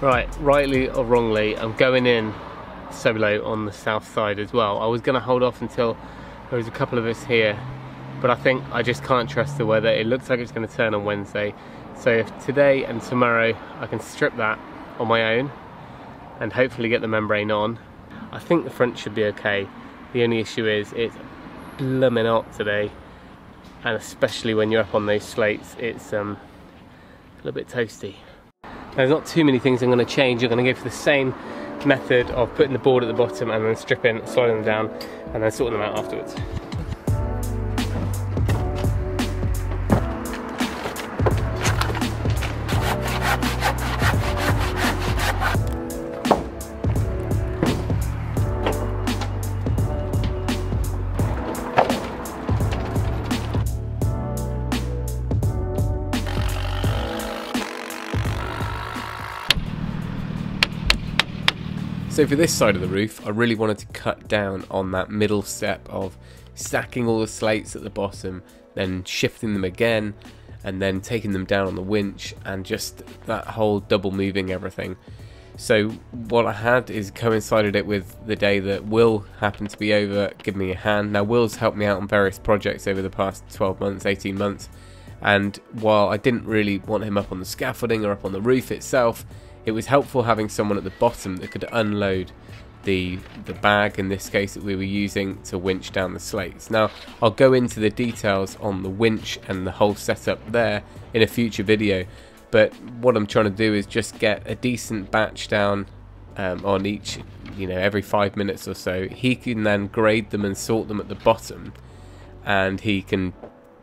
Right, rightly or wrongly, I'm going in solo on the south side as well. I was going to hold off until there was a couple of us here, but I think I just can't trust the weather. It looks like it's going to turn on Wednesday. So if today and tomorrow I can strip that on my own and hopefully get the membrane on, I think the front should be okay. The only issue is it's blooming hot today and especially when you're up on those slates it's um, a little bit toasty. There's not too many things I'm going to change. I'm going to go for the same method of putting the board at the bottom and then stripping, sliding them down and then sorting them out afterwards. So for this side of the roof, I really wanted to cut down on that middle step of stacking all the slates at the bottom, then shifting them again, and then taking them down on the winch, and just that whole double moving everything. So what I had is coincided it with the day that Will happened to be over, give me a hand. Now Will's helped me out on various projects over the past 12 months, 18 months, and while I didn't really want him up on the scaffolding or up on the roof itself, it was helpful having someone at the bottom that could unload the the bag in this case that we were using to winch down the slates. Now I'll go into the details on the winch and the whole setup there in a future video but what I'm trying to do is just get a decent batch down um, on each you know every five minutes or so he can then grade them and sort them at the bottom and he can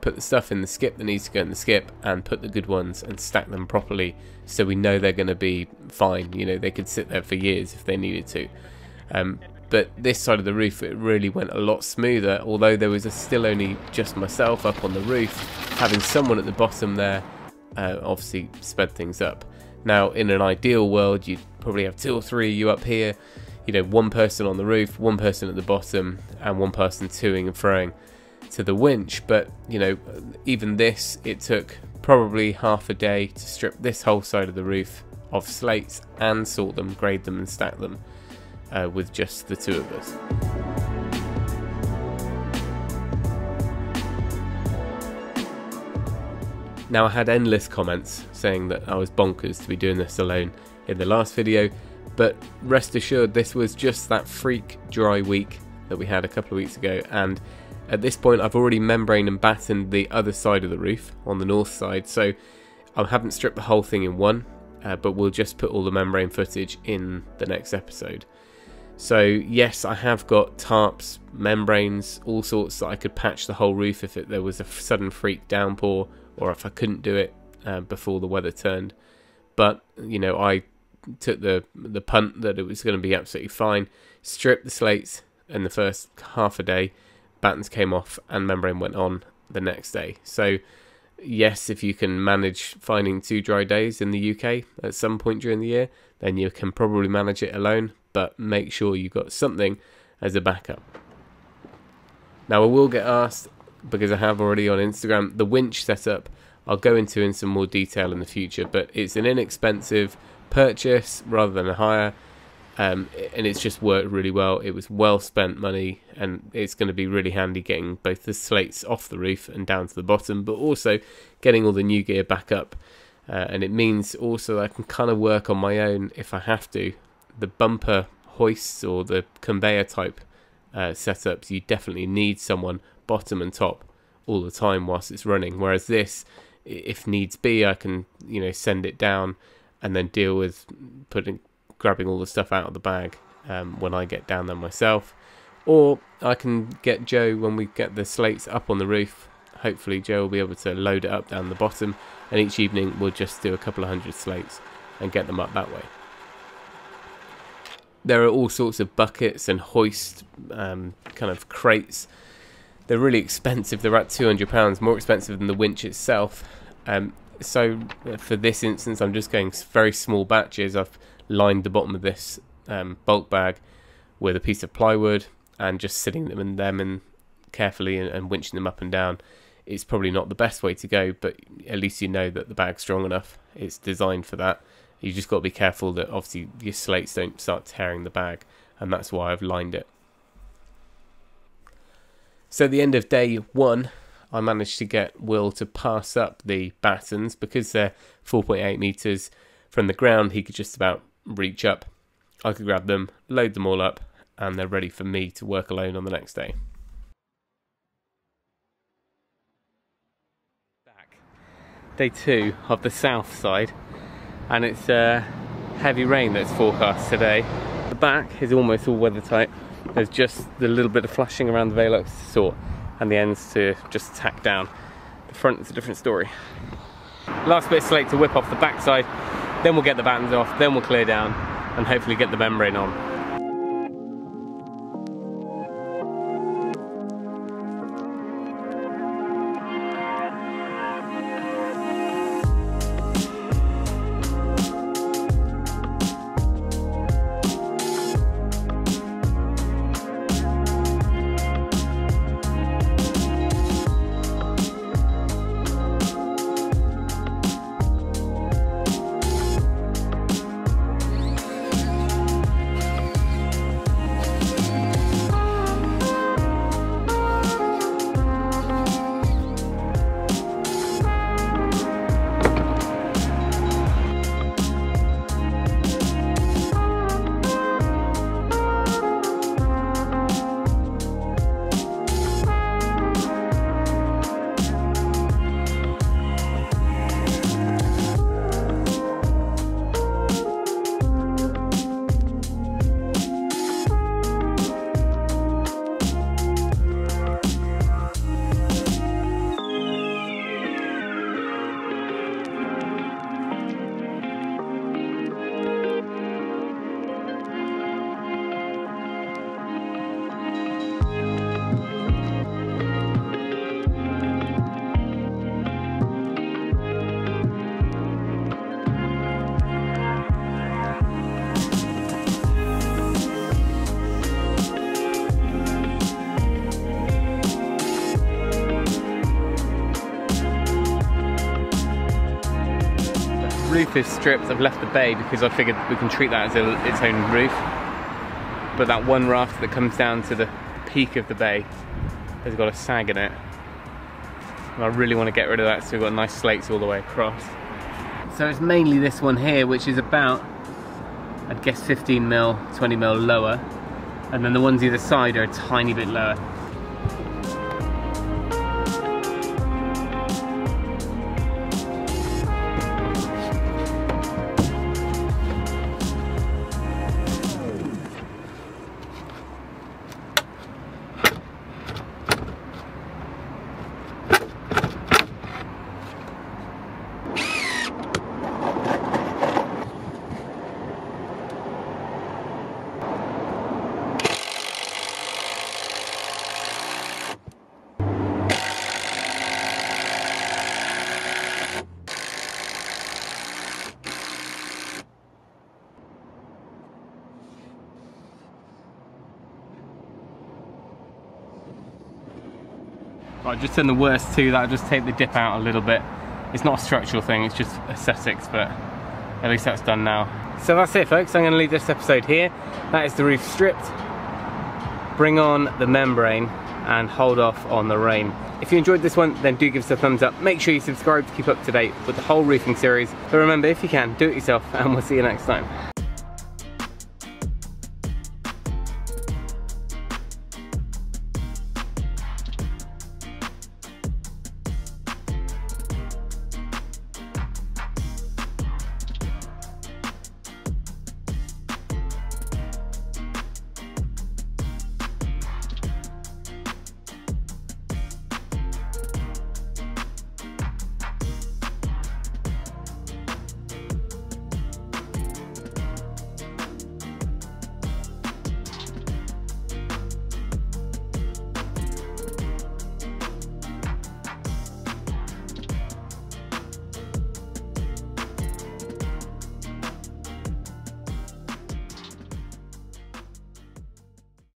put the stuff in the skip that needs to go in the skip and put the good ones and stack them properly so we know they're going to be fine. You know, they could sit there for years if they needed to. Um, but this side of the roof, it really went a lot smoother, although there was still only just myself up on the roof. Having someone at the bottom there uh, obviously sped things up. Now, in an ideal world, you'd probably have two or three of you up here, you know, one person on the roof, one person at the bottom, and one person toing and froing to the winch. But, you know, even this, it took probably half a day to strip this whole side of the roof of slates and sort them, grade them, and stack them uh, with just the two of us. Now, I had endless comments saying that I was bonkers to be doing this alone in the last video, but rest assured, this was just that freak dry week that we had a couple of weeks ago, and at this point I've already membrane and battened the other side of the roof on the north side so I haven't stripped the whole thing in one uh, but we'll just put all the membrane footage in the next episode. So yes I have got tarps, membranes, all sorts that I could patch the whole roof if it, there was a sudden freak downpour or if I couldn't do it uh, before the weather turned but you know I took the the punt that it was going to be absolutely fine stripped the slates in the first half a day battens came off and membrane went on the next day. So yes, if you can manage finding two dry days in the UK at some point during the year, then you can probably manage it alone, but make sure you've got something as a backup. Now I will get asked, because I have already on Instagram, the winch setup I'll go into in some more detail in the future, but it's an inexpensive purchase rather than a hire um, and it's just worked really well. It was well spent money, and it's going to be really handy getting both the slates off the roof and down to the bottom, but also getting all the new gear back up. Uh, and it means also I can kind of work on my own if I have to. The Bumpa hoists or the conveyor type uh, setups, you definitely need someone bottom and top all the time whilst it's running. Whereas this, if needs be, I can you know send it down and then deal with putting grabbing all the stuff out of the bag um, when I get down there myself. Or I can get Joe when we get the slates up on the roof. Hopefully, Joe will be able to load it up down the bottom, and each evening we'll just do a couple of hundred slates and get them up that way. There are all sorts of buckets and hoist um, kind of crates. They're really expensive. They're at £200, more expensive than the winch itself. Um, so for this instance, I'm just going very small batches. I've lined the bottom of this um, bulk bag with a piece of plywood and just sitting them in them and carefully and, and winching them up and down. It's probably not the best way to go, but at least you know that the bag's strong enough. It's designed for that, You just got to be careful that obviously your slates don't start tearing the bag, and that's why I've lined it. So at the end of day one, I managed to get Will to pass up the battens because they're 4.8 meters from the ground. He could just about reach up. I could grab them, load them all up, and they're ready for me to work alone on the next day. Back. Day two of the south side, and it's uh, heavy rain that's forecast today. The back is almost all weather tight. There's just the little bit of flashing around the Velux to sort, and the ends to just tack down. The front is a different story. Last bit of slate to whip off the backside, then we'll get the battens off, then we'll clear down, and hopefully get the membrane on. Is stripped. I've left the bay because I figured we can treat that as a, its own roof. But that one raft that comes down to the peak of the bay has got a sag in it. And I really want to get rid of that so we've got nice slates all the way across. So it's mainly this one here which is about, I'd guess 15 mil, 20 mil lower. And then the ones either side are a tiny bit lower. Right, just in the worst two, that'll just take the dip out a little bit. It's not a structural thing, it's just aesthetics, but at least that's done now. So that's it folks, I'm gonna leave this episode here. That is the roof stripped. Bring on the membrane and hold off on the rain. If you enjoyed this one, then do give us a thumbs up. Make sure you subscribe to keep up to date with the whole roofing series. But remember, if you can, do it yourself, and we'll see you next time.